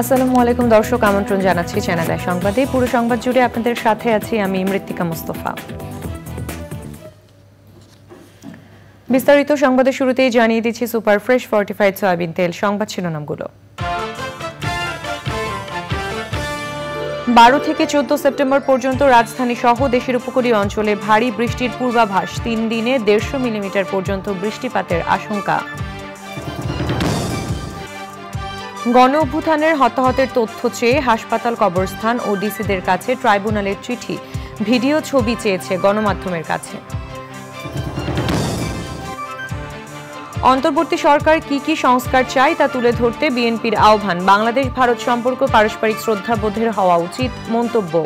আসসালামু আলাইকুম দর্শক, আমন্ত্রণ জানাচ্ছি চ্যানেলের সংবাদে। পুরো সংবাদ জুড়ে আপনাদের সাথে আছি আমি মৃত্তিকা মুস্তফা। বিস্তারিত সংবাদের শুরুতেই জানিয়ে দিচ্ছি সুপার ফ্রেশ ফর্টিফাইড সয়াবিন তেল সংবাদ শিরোনামগুলো। বারো থেকে চোদ্দ সেপ্টেম্বর পর্যন্ত রাজধানী সহ দেশের উপকূলীয় অঞ্চলে ভারী বৃষ্টির পূর্বাভাস। তিন দিনে দেড়শো মিলিমিটার পর্যন্ত বৃষ্টিপাতের আশঙ্কা। গণ অভ্যুত্থানের হতাহতের তথ্য চেয়ে হাসপাতাল, কবরস্থান ও ডিসিদের কাছে ট্রাইব্যুনালের চিঠি। ভিডিও ছবি চেয়েছে গণমাধ্যমের কাছে। অন্তর্বর্তী সরকার কি কি সংস্কার চায় তা তুলে ধরতে বিএনপির আহ্বান। বাংলাদেশ, ভারত সম্পর্ক, পারস্পরিক শ্রদ্ধাবোধের হওয়া উচিত মন্তব্য।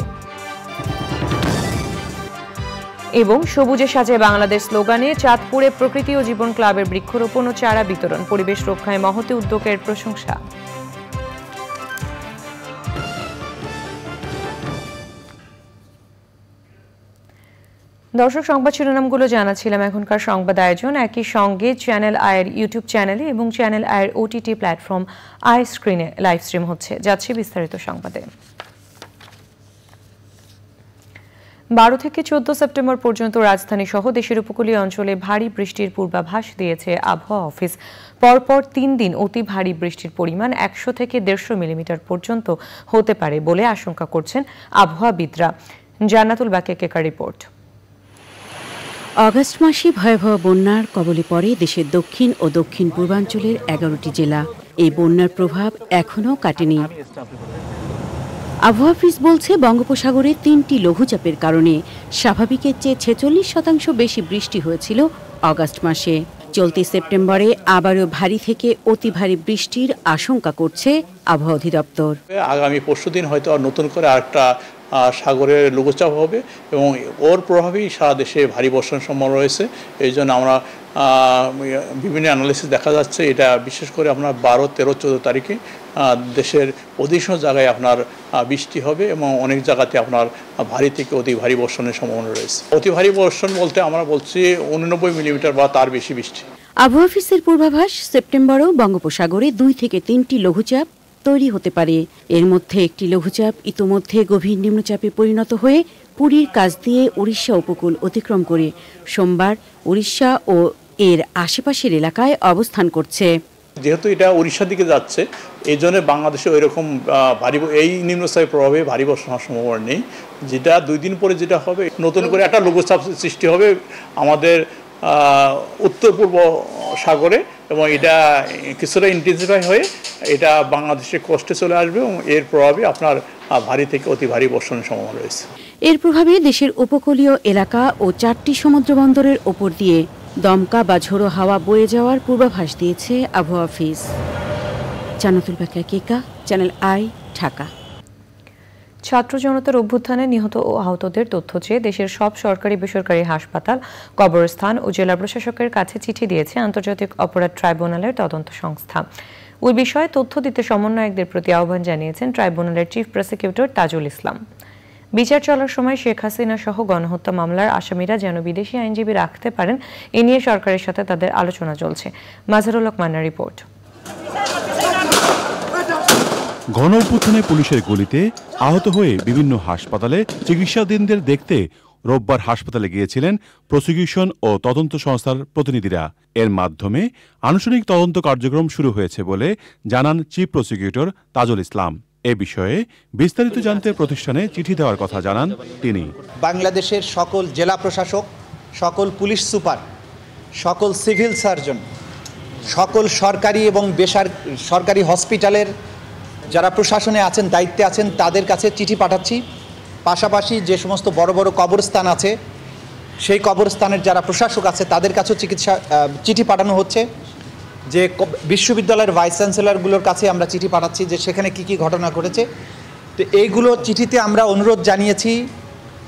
এবং সবুজে সাজে বাংলাদেশ স্লোগানে, চাঁদপুরে প্রকৃতি ও জীবন ক্লাবের বৃক্ষরোপণ ও চারা বিতরণ, পরিবেশ রক্ষায় মহতি উদ্যোগের প্রশংসা। দর্শক, সংবাদ শিরোনামগুলো জানাছিলাম এখনকার সংবাদ আয়োজন। একই সঙ্গে চ্যানেল আয়ের ইউটিউব চ্যানেলে এবং চ্যানেল আয়ের ওটিটি প্ল্যাটফর্ম আই স্ক্রিনে লাইভ স্ট্রিম হচ্ছে। যাচ্ছে বিস্তারিত সংবাদে। বারো থেকে চোদ্দ সেপ্টেম্বর পর্যন্ত রাজধানী সহ দেশের উপকূলীয় অঞ্চলে ভারী বৃষ্টির পূর্বাভাস দিয়েছে আবহাওয়া অফিস। পরপর তিন দিন অতি ভারী বৃষ্টির পরিমাণ একশো থেকে দেড়শো মিলিমিটার পর্যন্ত হতে পারে বলে আশঙ্কা করছেন আবহাওয়াবিদরা। জান্নাতুল বাকেকেকা রিপোর্ট। অগস্ট মাসে ভয়াবহ বন্যার কবলে পড়ে দেশের দক্ষিণ ও দক্ষিণ পূর্বাঞ্চলের এগারোটি জেলা। এই বন্যার প্রভাব এখনও কাটেনি। আবহাওয়া অফিস বলছে, বঙ্গোপসাগরে তিনটি লঘুচাপের কারণে স্বাভাবিকের চেয়ে ছেচল্লিশ শতাংশ বেশি বৃষ্টি হয়েছিল অগাস্ট মাসে। চলতি সেপ্টেম্বরে আবারও ভারী থেকে অতি ভারী বৃষ্টির আশঙ্কা করছে আবহাওয়া অধিদপ্তর। আগামী পরশুদিন হয়তো নতুন করে আরেকটা সাগরের লঘুচাপ হবে এবং ওর প্রভাবেই সারা দেশে ভারী বর্ষণ সম্ভাবনা রয়েছে। এই জন্য আমরা বিভিন্ন অ্যানালিসিস দেখা যাচ্ছে। এটা বিশেষ করে আপনার বারো, তেরো, চোদ্দ তারিখে দেশের অধিকাংশ জায়গায় আপনার বৃষ্টি হবে এবং অনেক জায়গাতে আপনার ভারী থেকে অতি ভারী বর্ষণের সম্ভাবনা রয়েছে। অতি ভারী বর্ষণ বলতে আমরা বলছি উননব্বই মিলিমিটার বা তার বেশি বৃষ্টি। আবহাওয়া অফিসের পূর্বাভাস, সেপ্টেম্বরেও বঙ্গোপসাগরে দুই থেকে তিনটি লঘুচাপ তৈরি হতে পারে। এর মধ্যে একটি লঘুচাপ ইতোমধ্যে গভীর নিম্নচাপে পরিণত হয়ে পুরীর কাছ দিয়ে উড়িষ্যা উপকূল অতিক্রম করে। সোমবার উড়িষ্যা ও এর আশেপাশের এলাকায় অবস্থান করছে। যেহেতু এটা উড়িষ্যার দিকে যাচ্ছে এই জন্য বাংলাদেশে ওই রকম ভারী এই নিম্নচাপের প্রভাবে ভারী বর্ষণ হওয়ার সম্ভাবনা নেই। যেটা দুই দিন পরে যেটা হবে, নতুন করে একটা লঘুচাপ সৃষ্টি হবে। আমাদের উত্তর পূর্ব সাগরে এবং এটা কিছুটা ইন্টেন্সিফাই হয়ে এটা বাংলাদেশের কষ্টে চলে আসবে এবং এর প্রভাবে আপনার ভারী থেকে অতি ভারী বর্ষণের সম্ভাবনা রয়েছে। এর প্রভাবে দেশের উপকূলীয় এলাকা ও চারটি সমুদ্র বন্দরের ওপর দিয়ে দমকা বা ঝোড়ো হাওয়া বয়ে যাওয়ার পূর্বাভাস দিয়েছে আবহাওয়া office. Jannatul Bakia Keka channel I, Dhaka. ছাত্র জনতার অভ্যুত্থানে নিহত ও আহতদের তথ্য চেয়ে দেশের সব সরকারি বেসরকারি হাসপাতাল, কবরস্থান ও জেলা প্রশাসকের কাছে চিঠি দিয়েছে আন্তর্জাতিক অপরাধ ট্রাইব্যুনালের তদন্ত সংস্থা। ওই বিষয়ে তথ্য দিতে সমন্বয়কদের প্রতি আহ্বান জানিয়েছেন ট্রাইব্যুনালের চিফ প্রসিকিউটর তাজুল ইসলাম। বিচার চলার সময় শেখ হাসিনা সহ গণহত্যা মামলার আসামিরা যেন বিদেশি আইনজীবী রাখতে পারেন, এ নিয়ে সরকারের সাথে তাদের আলোচনা চলছে। মাজারুল মান্না রিপোর্ট। গণ অভ্যুত্থানে পুলিশের গুলিতে আহত হয়ে বিভিন্ন হাসপাতালে চিকিৎসাধীনদের দেখতে রোববার হাসপাতালে গিয়েছিলেন প্রসিকিউশন ও তদন্ত সংস্থার প্রতিনিধিরা। এর মাধ্যমে আনুষ্ঠানিক তদন্ত কার্যক্রম শুরু হয়েছে বলে জানান চিফ প্রসিকিউটর তাজুল ইসলাম। এ বিষয়ে বিস্তারিত জানতে প্রতিষ্ঠানে চিঠি দেওয়ার কথা জানান তিনি। বাংলাদেশের সকল জেলা প্রশাসক, সকল পুলিশ সুপার, সকল সিভিল সার্জন, সকল সরকারি এবং বেসার, সরকারি হসপিটালের যারা প্রশাসনে আছেন, দায়িত্বে আছেন, তাদের কাছে চিঠি পাঠাচ্ছি। পাশাপাশি যে সমস্ত বড় বড় কবরস্থান আছে, সেই কবরস্থানের যারা প্রশাসক আছে, তাদের কাছেও চিকিৎসা চিঠি পাঠানো হচ্ছে। যে বিশ্ববিদ্যালয়ের ভাইস চ্যান্সেলরগুলোর কাছে আমরা চিঠি পাঠাচ্ছি যে সেখানে কি কি ঘটনা ঘটেছে। তো এইগুলো চিঠিতে আমরা অনুরোধ জানিয়েছি,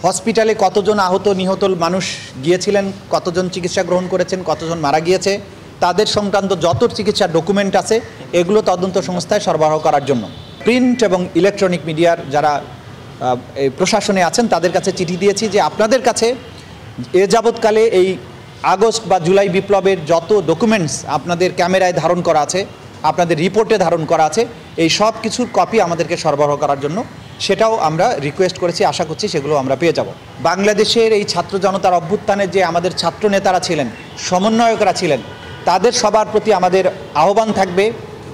হসপিটালে কতজন আহত, নিহত মানুষ গিয়েছিলেন, কতজন চিকিৎসা গ্রহণ করেছেন, কতজন মারা গিয়েছে। তাদের সংক্রান্ত যত চিকিৎসার ডকুমেন্ট আছে, এগুলো তদন্ত সংস্থায় সরবরাহ করার জন্য। প্রিন্ট এবং ইলেকট্রনিক মিডিয়ার যারা এই প্রশাসনে আছেন, তাদের কাছে চিঠি দিয়েছি যে আপনাদের কাছে এ যাবৎকালে এই আগস্ট বা জুলাই বিপ্লবের যত ডকুমেন্টস আপনাদের ক্যামেরায় ধারণ করা আছে, আপনাদের রিপোর্টে ধারণ করা আছে, এই সব কিছুর কপি আমাদেরকে সরবরাহ করার জন্য সেটাও আমরা রিকোয়েস্ট করেছি, আশা করছি সেগুলো আমরা পেয়ে যাব। বাংলাদেশের এই ছাত্র জনতার অভ্যুত্থানে যে আমাদের ছাত্র নেতারা ছিলেন, সমন্বয়করা ছিলেন তাদের সবার প্রতি আমাদের আহ্বান থাকবে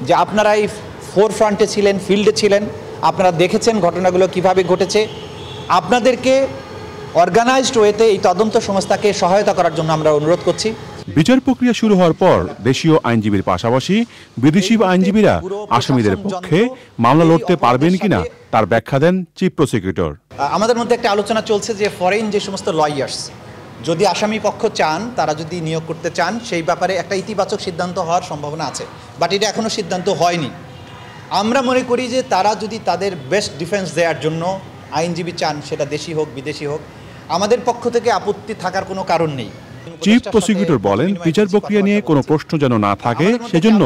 যে আপনারা এই ফোর ফ্রন্টে ছিলেন ফিল্ডে ছিলেন আপনারা দেখেছেন ঘটনাগুলো কীভাবে ঘটেছে। আপনাদেরকে অর্গানাইজড ওয়েতে এই তদন্ত সংস্থাকে সহায়তা করার জন্য আমরা অনুরোধ করছি। বিচার প্রক্রিয়া শুরু হওয়ার পর দেশীয় আইনজীবীর পাশাপাশি বিদেশি আইনজীবীরা আসামিদের পক্ষে মামলা লড়তে পারবেন কিনা তার ব্যাখ্যা দেন চিফ প্রসিকিউটর। আমাদের মধ্যে একটা আলোচনা চলছে যে ফরেন যে সমস্ত লয়ার্স যদি আসামি পক্ষ চান তারা যদি নিয়োগ করতে চান সেই ব্যাপারে একটা ইতিবাচক সিদ্ধান্ত হওয়ার সম্ভাবনা আছে। বাট এটা এখনও সিদ্ধান্ত হয়নি। আমরা মনে করি যে তারা যদি তাদের বেস্ট ডিফেন্স দেওয়ার জন্য আইনজীবী চান সেটা দেশি হোক বিদেশি হোক আমাদের পক্ষ থেকে আপত্তি থাকার কোনো কারণ নেই। চিফ প্রসিকিউটর বলেন বিচার প্রক্রিয়া নিয়ে কোনো প্রশ্ন যেন না থাকে সেজন্য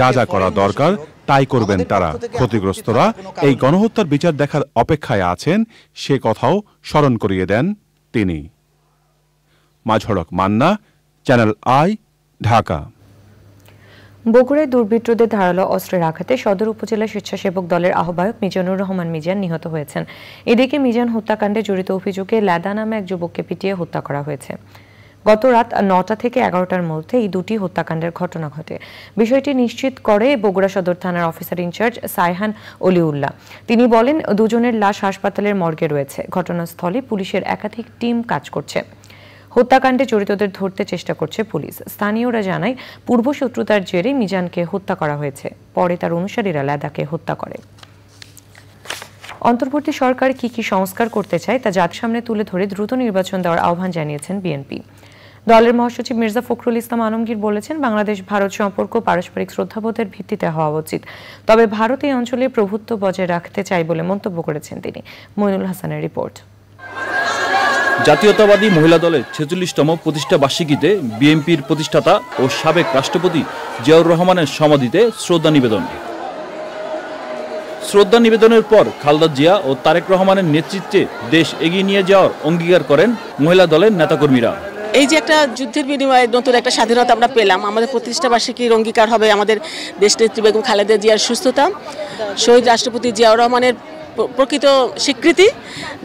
যা যা করা দরকার তাই করবেন তারা। ক্ষতিগ্রস্তরা এই গণহত্যার বিচার দেখার অপেক্ষায় আছেন সে কথাও স্মরণ করিয়ে দেন তিনি। মাঝড়ক, মান্না, চ্যানেল আই, ঢাকা। বগুড়ায় দুর্বৃত্তদের ধারালো অস্ত্রের আঘাতে সদর উপজেলা স্বেচ্ছাসেবক দলের আহ্বায়ক মিজানুর রহমান মিজান নিহত হয়েছেন। এদিকে মিজান হত্যাকাণ্ডে জড়িত অভিযোগে ল্যাদা নামে এক যুবককে পিটিয়ে হত্যা করা হয়েছে। গত রাত নটা থেকে এগারোটার মধ্যে এই দুটি হত্যাকাণ্ডের ঘটনা ঘটে। বিষয়টি নিশ্চিত করে বগুড়া সদর থানার অফিসার ইনচার্জ সাইহান অলিউল্লাহ। তিনি বলেন, দুজনের লাশ হাসপাতালের মর্গে রয়েছে। ঘটনাস্থলে পুলিশের একাধিক টিম কাজ করছে। হত্যাকাণ্ডে জড়িতদের ধরতে চেষ্টা করছে পুলিশ। স্থানীয়রা জানায়, পূর্ব শত্রুতার জেরে মিজানকে হত্যা করা হয়েছে। পরে তার অনুসারীরা লাদাকে হত্যা করে। অন্তর্বর্তী সরকার কি কি সংস্কার করতে চায় তা জাত সামনে তুলে ধরে দ্রুত নির্বাচন দেওয়ার আহ্বান জানিয়েছেন বিএনপি। দলের মহাসচিব মির্জা ফখরুল ইসলাম আলমগীর বলেছেন, বাংলাদেশ ভারত সম্পর্ক পারস্পরিক শ্রদ্ধাবোধের ভিত্তিতে হওয়া উচিত। তবে ভারত এই অঞ্চলে প্রভুত্ব বজায় রাখতে চায় বলে মন্তব্য করেছেন তিনি। মইনুল হাসানের রিপোর্ট। জাতীয়তাবাদী মহিলা দলের ছেচল্লিশতম প্রতিষ্ঠা বার্ষিকীতে বিএনপির প্রতিষ্ঠাতা ও সাবেক রাষ্ট্রপতি জিয়াউর রহমানের সমাধিতে শ্রদ্ধা নিবেদন। শ্রদ্ধা নিবেদনের পর খালদা জিয়া ও তারেক রহমানের নেতৃত্বে দেশ এগিয়ে নিয়ে যাওয়ার অঙ্গীকার করেন মহিলা দলের নেতাকর্মীরা। এই যে একটা যুদ্ধের বিনিময়ে নতুন একটা স্বাধীনতা আমরা পেলাম, আমাদের প্রতিষ্ঠা বার্ষিকীর অঙ্গীকার হবে আমাদের দেশ নেত্রী বেগম খালেদা জিয়ার সুস্থতা, শহীদ রাষ্ট্রপতি জিয়াউর রহমানের প্রকৃত স্বীকৃতি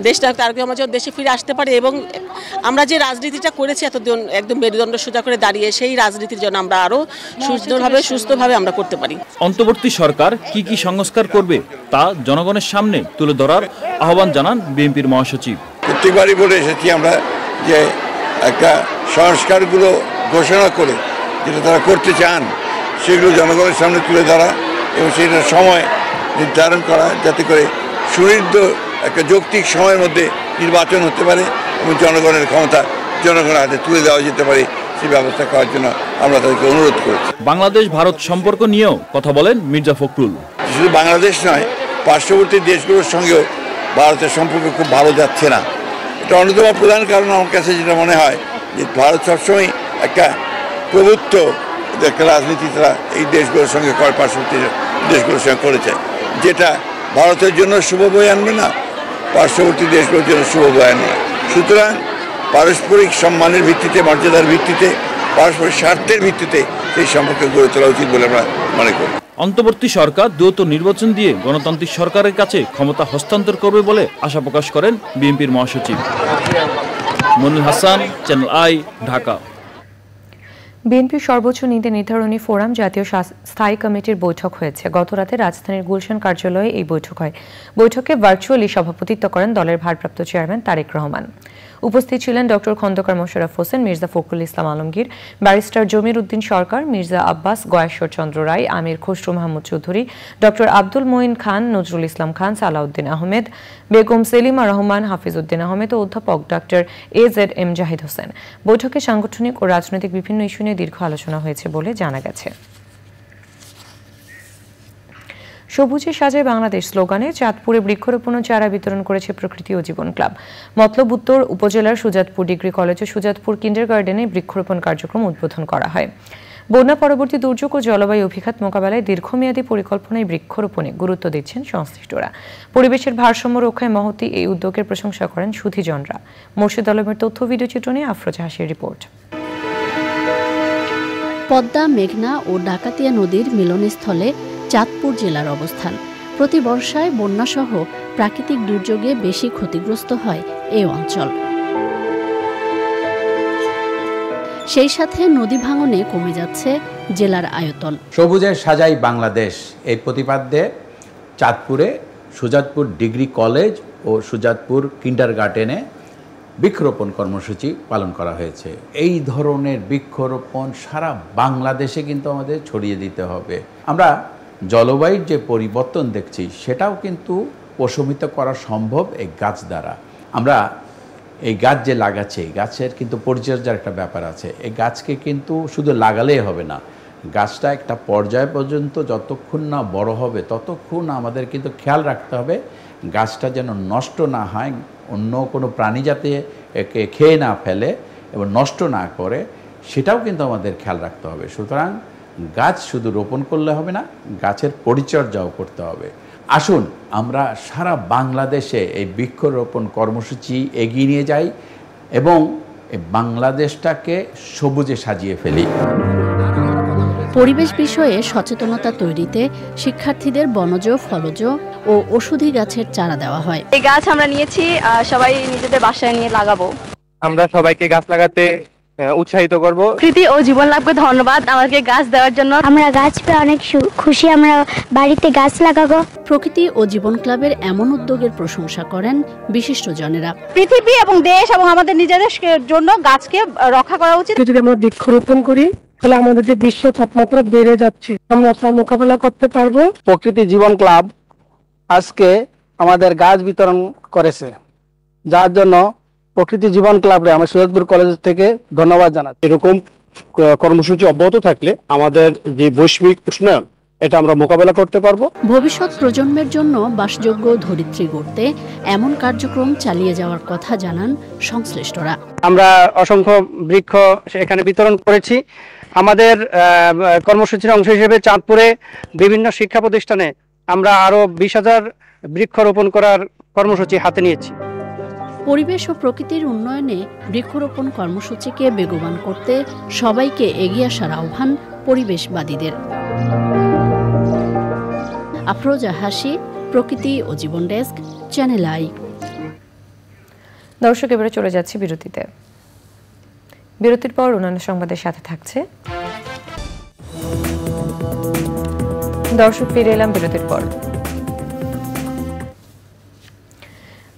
দেশটা তারকে আমার যেন দেশে ফিরে আসতে পারে এবং আমরা যে রাজনীতিটা করেছি এতদিন একদম মেরুদণ্ড সোজা করে দাঁড়িয়ে সেই রাজনীতির জন্য আমরা আরও সুস্থভাবে সুস্থভাবে আমরা করতে পারি। অন্তর্বর্তী সরকার কি কি সংস্কার করবে তা জনগণের সামনে তুলে ধরার আহ্বান জানান বিএনপির মহাসচিব। প্রত্যেকবারই বলে এসেছি আমরা যে একটা সংস্কারগুলো ঘোষণা করে যেটা তারা করতে চান সেগুলো জনগণের সামনে তুলে ধরা এবং সেটার সময় নির্ধারণ করা যাতে করে সুনির্দ একটা যৌক্তিক সময়ের মধ্যে নির্বাচন হতে পারে এবং জনগণের ক্ষমতা জনগণের হাতে তুলে দেওয়া যেতে পারে সেই ব্যবস্থা করার জন্য আমরা তাদেরকে অনুরোধ করেছি। বাংলাদেশ ভারত সম্পর্ক নিয়েও কথা বলেন মির্জা ফখরুল। শুধু বাংলাদেশ নয় পার্শ্ববর্তী দেশগুলোর সঙ্গেও ভারতের সম্পর্ক খুব ভালো যাচ্ছে না। এটা অন্যতম প্রধান কারণ আমার কাছে যেটা মনে হয় যে ভারত সবসময় একটা প্রভুত্ব একটা রাজনীতি তারা এই দেশগুলোর সঙ্গে করে পার্শ্ববর্তী দেশগুলোর সঙ্গে করেছে যেটা ভারতের জন্য শুভ বই আনবে না, পার্শ্ববর্তী দেশগুলোর জন্য শুভ বই আনবে না। সুতরাং পারস্পরিক সম্মানের ভিত্তিতে, মর্যাদার ভিত্তিতে, পারস্পরিক স্বার্থের ভিত্তিতে সেই সম্পর্ক গড়ে তোলা উচিত বলে আমরা মনে করি। অন্তর্বর্তী সরকার দ্রুত নির্বাচন দিয়ে গণতান্ত্রিক সরকারের কাছে ক্ষমতা হস্তান্তর করবে বলে আশা প্রকাশ করেন বিএনপির মহাসচিব। মনুল হাসান চ্যানেল আই ঢাকা বিএনপির সর্বোচ্চ নীতি নির্ধারণী ফোরাম জাতীয় স্থায়ী কমিটির বৈঠক হয়েছে। গতরাতে রাজধানীর গুলশান কার্যালয়ে এই বৈঠক হয়। বৈঠকে ভার্চুয়ালি সভাপতিত্ব করেন দলের ভারপ্রাপ্ত চেয়ারম্যান তারেক রহমান। উপস্থিত ছিলেন doctor Khandakar Mosharraf Hossain, Mirza Fakhrul Islam Alamgir, barrister Jamir Uddin Sarkar, Mirza Abbas, Gayeshwar Chandra Roy, Amir Khasru Mahmud Chowdhury, doctor Abdul Moyeen Khan, Nazrul Islam Khan, Salahuddin Ahmed, Begum Selima Rahman Hafiz Uddin Ahmed ও অধ্যাপক doctor A Z M Zahid Hossain. বৈঠকে সাংগঠনিক ও রাজনৈতিক বিভিন্ন issue নিয়ে দীর্ঘ আলোচনা হয়েছে বলে জানা গেছে। সবুজে সাজায় বাংলাদেশ স্লোগানে, চাঁদপুরে বৃক্ষরোপণ চারা বিতরণ করেছে প্রকৃতি ও জীবন ক্লাব। মতলব উত্তর উপজেলার সুজাতপুর ডিগ্রি কলেজ ও সুজাতপুর কিন্ডার গার্ডেনে বৃক্ষরোপণ কার্যক্রম উদ্বোধন করা হয়। বন্যা পরবর্তী দুর্যোগ ও জলবায়ু অভিঘাত মোকাবেলায় দীর্ঘমেয়াদী পরিকল্পনায় বৃক্ষরোপণে গুরুত্ব দিচ্ছেন সংশ্লিষ্টরা। পরিবেশের ভারসাম্য রক্ষায় মহতি এই উদ্যোগের প্রশংসা করেন সুধীজনরা। মোর্শেদ আলমের তথ্য ভিডিও নিয়ে আফরোজা হাসির রিপোর্ট। পদ্মা, মেঘনা ও ডাকাতিয়া নদীর মিলনস্থলে চাঁদপুর জেলার অবস্থান। প্রতি বর্ষায় বন্যাসহ প্রাকৃতিক দুর্যোগে বেশি ক্ষতিগ্রস্ত হয় এই অঞ্চল। সেই সাথে নদী ভাঙনে কমে যাচ্ছে জেলার আয়তন। সবুজে সাজাই বাংলাদেশ। এই প্রতিপাদ্যে চাঁদপুরে সুজাতপুর ডিগ্রি কলেজ ও সুজাতপুর কিন্ডার গার্ডেনে বৃক্ষরোপণ কর্মসূচি পালন করা হয়েছে। এই ধরনের বৃক্ষরোপণ সারা বাংলাদেশে কিন্তু আমাদের ছড়িয়ে দিতে হবে। আমরা জলবায়ুর যে পরিবর্তন দেখছি, সেটাও কিন্তু প্রশমিত করা সম্ভব এই গাছ দ্বারা। আমরা এই গাছ যে লাগাচ্ছে গাছের কিন্তু পরিচর্যার একটা ব্যাপার আছে। এই গাছকে কিন্তু শুধু লাগালেই হবে না, গাছটা একটা পর্যায় পর্যন্ত যতক্ষণ না বড় হবে, ততক্ষণ আমাদের কিন্তু খেয়াল রাখতে হবে, গাছটা যেন নষ্ট না হয়, অন্য কোনো প্রাণী যাতে একে খেয়ে না ফেলে এবং নষ্ট না করে, সেটাও কিন্তু আমাদের খেয়াল রাখতে হবে। সুতরাং গাছ শুধু রোপণ করলে হবে না গাছের পরিচর্যাও করতে হবে। আসুন আমরা সারা বাংলাদেশে এই বৃক্ষরোপণ কর্মসূচি এগিয়ে নিয়ে যাই এবং বাংলাদেশটাকে সবুজে সাজিয়ে ফেলি। পরিবেশ বিষয়ে সচেতনতা তৈরিতে শিক্ষার্থীদের বনজ ফলজ ও ওষুধি গাছের চারা দেওয়া হয়। এই গাছ আমরা নিয়েছি সবাই নিজেদের বাসায় নিয়ে লাগাবো। আমরা সবাইকে গাছ লাগাতে উৎসাহিত করব। কৃতি ও জীবন লাভকে ধন্যবাদ আমাকে গাছ দেওয়ার জন্য। আমরা গাছ পেয়ে অনেক খুশি আমরা বাড়িতে গাছ লাগাবো। প্রকৃতি ও জীবন ক্লাবের এমন উদ্যোগের প্রশংসা করেন বিশিষ্টজনেরা। পৃথিবী এবং দেশ এবং আমাদের নিজেদের জন্য গাছকে রক্ষা করা উচিত। যদি আমরা বৃক্ষরোপণ করি তাহলে আমাদের যে বিশ্ব তাপমাত্রা বেড়ে যাচ্ছে আমরা তার মোকাবেলা করতে পারব। প্রকৃতি জীবন ক্লাব আজকে আমাদের গাছ বিতরণ করেছে যার জন্য প্রকৃতি জীবন ক্লাবরে আমরা সুজাতপুর কলেজ থেকে ধন্যবাদ জানাচ্ছি। এরকম কর্মসূচি অব্যাহত থাকলে আমাদের যে বৈশ্বিক উষ্ণায়ন এটা আমরা মোকাবেলা করতে পারব। ভবিষ্যৎ প্রজন্মের জন্য বাসযোগ্য ধরিত্রী গড়তে এমন কার্যক্রম চালিয়ে যাওয়ার কথা জানান সংশ্লিষ্টরা। আমরা অসংখ্য বৃক্ষ এখানে বিতরণ করেছি। আমাদের কর্মসূচির অংশ হিসেবে চাঁদপুরে বিভিন্ন শিক্ষা প্রতিষ্ঠানে আমরা আরও বিশ হাজার বৃক্ষ রোপণ করার কর্মসূচি হাতে নিয়েছি। পরিবেশ ও প্রকৃতির উন্নয়নে বৃক্ষরোপণ কর্মসূচিকে বেগবান করতে সবাইকে এগিয়ে আসার আহ্বান পরিবেশবাদীদের। আফরোজা হাসি, প্রকৃতি ও জীবন ডেস্ক, চ্যানেল আই। দর্শক, এবারে চলে যাচ্ছে বিরতিতে। বিরতির পর অন্যান্য সংবাদের সাথে থাকছে। দর্শক, ফিরে এলাম বিরতির পর।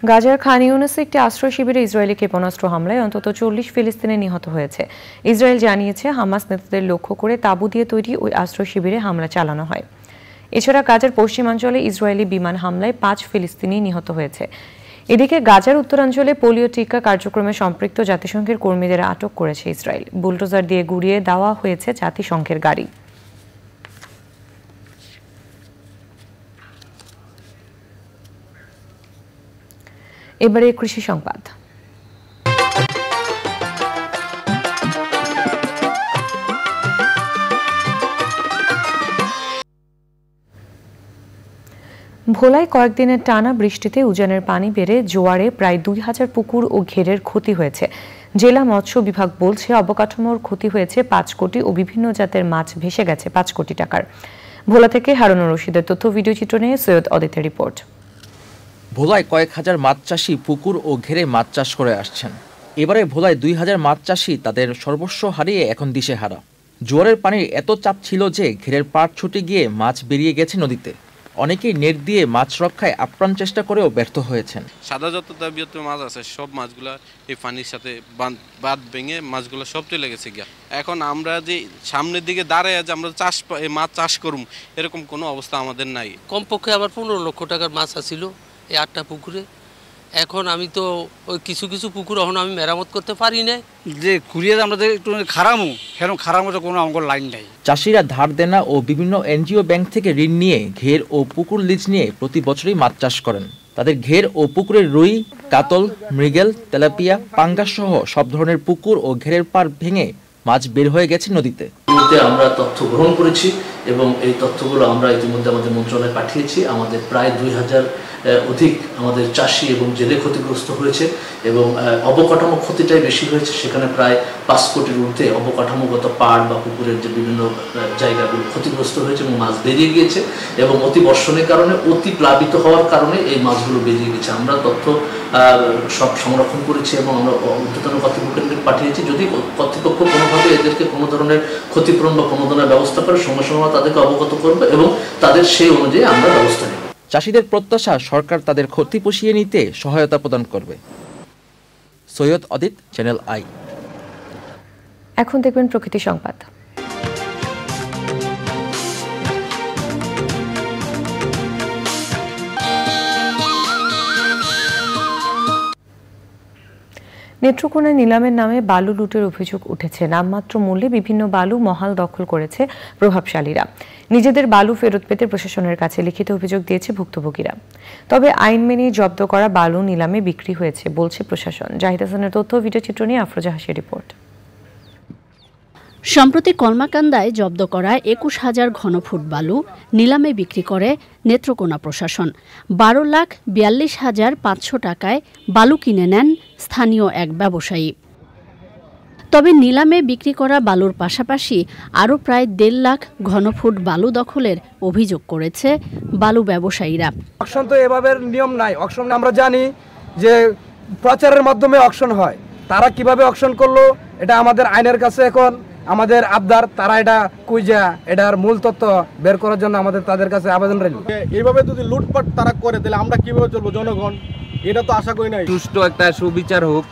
গাজার খান ইউনুসে একটি আশ্রয় শিবিরে ইসরায়েলি ক্ষেপণাস্ত্র হামলায় অন্তত চল্লিশ ফিলিস্তিনি নিহত হয়েছে। ইসরায়েল জানিয়েছে, হামাস নেতাদের লক্ষ্য করে তাঁবু দিয়ে তৈরি ওই আশ্রয় শিবিরে হামলা চালানো হয়। এছাড়া গাজার পশ্চিমাঞ্চলে ইসরায়েলি বিমান হামলায় পাঁচ ফিলিস্তিনি নিহত হয়েছে। এদিকে গাজার উত্তরাঞ্চলে পোলিও টিকা কার্যক্রমে সম্পৃক্ত জাতিসংঘের কর্মীদের আটক করেছে ইসরায়েল। বুলডোজার দিয়ে গুড়িয়ে দেওয়া হয়েছে জাতিসংঘের গাড়ি। এবারে কৃষি সংবাদ। ভোলায় কয়েকদিনের টানা বৃষ্টিতে উজানের পানি বেড়ে জোয়ারে প্রায় দুই হাজার পুকুর ও ঘেরের ক্ষতি হয়েছে। জেলা মৎস্য বিভাগ বলছে, অবকাঠামোর ক্ষতি হয়েছে পাঁচ কোটি ও বিভিন্ন জাতের মাছ ভেসে গেছে পাঁচ কোটি টাকার। ভোলা থেকে হারুনুর রশিদের তথ্য, ভিডিও চিত্র নিয়ে সৈয়দ অদিতের রিপোর্ট। ভোলায় কয়েক হাজার মাছ চাষি পুকুর ও ঘেরে মাছ চাষ করে আসছেন। এবারে ভোলায় দুই হাজার মাছ চাষি তাদের সর্বস্ব হারিয়ে এখন দিশে হারা জোয়ারের পানির এত চাপ ছিল যে ঘেরের পাট ছুটে গিয়ে মাছ বেরিয়ে গেছে নদীতে। অনেকেই নেট দিয়ে মাছ রক্ষায় আপ্রাণ চেষ্টা করেও ব্যর্থ হয়েছেন। সাদা যত দাবিয়ত মাছ আছে সব মাছগুলা এই পানির সাথে বাঁধ- বাঁধ ভেঙে মাছগুলো সব চলে গেছে গিয়া। এখন আমরা যে সামনের দিকে দাঁড়ায় যে আমরা চাষ এই মাছ চাষ করুম এরকম কোনো অবস্থা আমাদের নাই। কমপক্ষে আবার পনেরো লক্ষ টাকার মাছ আছিল। এই আটটা পুকুরে। এখন আমি তো ওই কিছু কিছু পুকুর এখন আমি মেরামত করতে পারি না যে কুড়িয়ে আমরা একটু খারামু সেরকম খারামো তো কোনো আমার লাইন নাই। চাষিরা ধার দেনা ও বিভিন্ন এনজিও ব্যাংক থেকে ঋণ নিয়ে ঘের ও পুকুর লিজ নিয়ে প্রতি বছরই মাছ চাষ করেন। তাদের ঘের ও পুকুরের রুই কাতল মৃগেল তেলাপিয়া পাঙ্গাস সহ সব ধরনের পুকুর ও ঘেরের পাড় ভেঙে মাছ বের হয়ে গেছে নদীতে। আমরা তথ্য গ্রহণ করেছি। এবং এই তথ্যগুলো আমরা ইতিমধ্যে আমাদের মন্ত্রণালয়ে পাঠিয়েছি। আমাদের প্রায় দুই হাজার অধিক আমাদের চাষি এবং জেলে ক্ষতিগ্রস্ত হয়েছে এবং অবকাঠামো ক্ষতিটাই বেশি হয়েছে। সেখানে প্রায় পাঁচ কোটির ঊর্ধ্বে অবকাঠামোগত পাড় বা পুকুরের যে বিভিন্ন জায়গাগুলো ক্ষতিগ্রস্ত হয়েছে এবং মাছ বেরিয়ে গিয়েছে এবং অতি বর্ষণের কারণে অতি প্লাবিত হওয়ার কারণে এই মাছগুলো বেরিয়ে গেছে। আমরা তথ্য সব সংরক্ষণ করেছি এবং আমরা ঊর্ধ্বতন কর্তৃপক্ষকে পাঠিয়েছি। যদি কর্তৃপক্ষ কোনোভাবে এদেরকে কোনো ধরনের ক্ষতিপূরণ বা কোনো ধরনের ব্যবস্থা করে সঙ্গে সঙ্গে তাদেরকে অবগত করব এবং তাদের সেই অনুযায়ী আমরা ব্যবস্থা নেব। চাষিদের প্রত্যাশা সরকার তাদের ক্ষতি পুষিয়ে নিতে সহায়তা প্রদান করবে। সৈয়দ অদিত চ্যানেল আই এখন দেখবেন প্রকৃতি সংবাদ। নেত্রকোনা নিলামের নামে বালু লুটের অভিযোগ উঠেছে। নামমাত্র মূল্যে বিভিন্ন বালু মহাল দখল করেছে প্রভাবশালীরা। নিজেদের বালু ফেরত পেতে প্রশাসনের কাছে লিখিত অভিযোগ দিয়েছে ভুক্তভোগীরা। তবে আইন মেনে জব্দ করা বালু নিলামে বিক্রি হয়েছে বলছে প্রশাসন। জাহিদ হাসানের তথ্য ভিডিও চিত্র নিয়ে আফরোজা হাসির রিপোর্ট। সম্প্রতি কলমাকান্দায় জব্দ করা একুশ হাজার ঘনফুট বালু নিলামে বিক্রি করে নেত্রকোনা প্রশাসন। বারো লাখ বিয়াল্লিশ হাজার পাঁচশো টাকায় বালু কিনে নেন স্থানীয় এক ব্যবসায়ী। তবে নিলামে বিক্রি করা বালুর পাশাপাশি আরও প্রায় দেড় লাখ ঘনফুট বালু দখলের অভিযোগ করেছে বালু ব্যবসায়ীরা। অকশন তো এভাবে নিয়ম নাই। অকশন আমরা জানি যে প্রচারের মাধ্যমে অকশন হয়। তারা কীভাবে অকশন করল, এটা আমাদের আইনের কাছে এখন আমাদের আবদার তারা এটা কুইজা এটার মূল তথ্য বের করার জন্য আমাদের তাদের কাছে আবেদন রইল। এইভাবে যদি লুটপাট তারা করে তাহলে আমরা কীভাবে চলবো জনগণ? এটা তো আশা করি নাই। সুষ্ঠু একটা সুবিচার হোক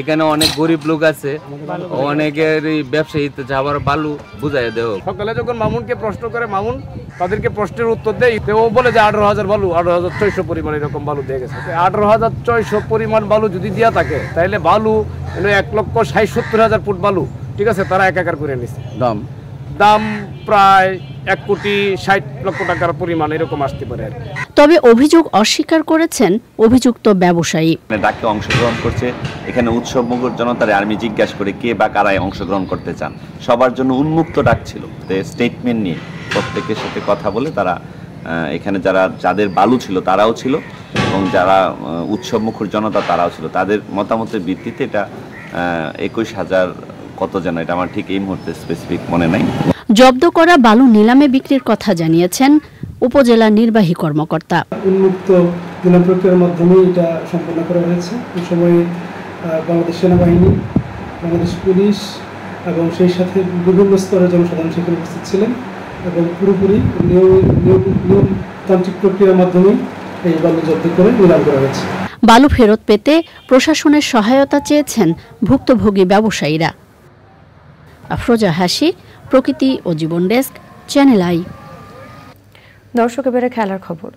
এখানে অনেক গরিব লোক আছে অনেকের ব্যবসায়ী আবার বালু বুঝাই দেও সকালে যখন মামুনকে প্রশ্ন করে মামুন তাদেরকে প্রশ্নের উত্তর দেয় ও বলে যে আঠারো হাজার বালু আঠারো হাজার ছয়শো পরিমাণ এরকম বালু দিয়ে গেছে। আঠারো হাজার ছয়শো পরিমাণ বালু যদি দেওয়া থাকে তাহলে বালু এক লক্ষ ষাট সত্তর হাজার ফুট বালু। ঠিক আছে তারা একাকার করে নিছে। দাম? দাম প্রায় এক কোটি ষাট লক্ষ টাকার পরিমাণ এরকম আসতে পারে তবে অভিযোগ অস্বীকার করেছেন অভিযুক্ত ব্যবসায়ী। ডাকে অংশগ্রহণ করছে এখানে উৎসব মুখর জনতারে আর্মি জিজ্ঞাসা করে কে বা কারায় অংশগ্রহণ করতে চান। সবার জন্য উন্মুক্ত ডাক ছিল স্টেটমেন্ট নিয়ে প্রত্যেকের সাথে কথা বলে তারা এখানে যারা যাদের বালু ছিল তারাও ছিল এবং যারা উৎসব মুখর জনতা তারাও ছিল। তাদের মতামতের ভিত্তিতে এটা একুশ হাজার কত যেন এটা আমার ঠিক এই মুহূর্তে স্পেসিফিক মনে নাই। জব্দ করা বালু নিলামে বিক্রির কথা জানিয়েছেন উপজেলা নির্বাহী কর্মকর্তা। উন্মুক্ত নিলাম প্রক্রিয়ার মাধ্যমে এটা সম্পন্ন করা হয়েছে। এই সময় বাংলাদেশ সেনাবাহিনী বাংলাদেশ পুলিশ এবং সেই সাথে বিভিন্ন স্তরের জনসাধারণ সেখানে উপস্থিত ছিলেন এবং পুরোপুরি নিয়মতান্ত্রিক প্রক্রিয়ার মাধ্যমেই এই বালু জব্দ করে নিলাম করা হয়েছে। বালু ফেরত পেতে প্রশাসনের সহায়তা চেয়েছেন ভুক্তভোগী ব্যবসায়ীরা। আফরোজা হাসি প্রকৃতি ও জীবন ডেস্ক চ্যানেল আই। দর্শক এবারে খেলার খবর।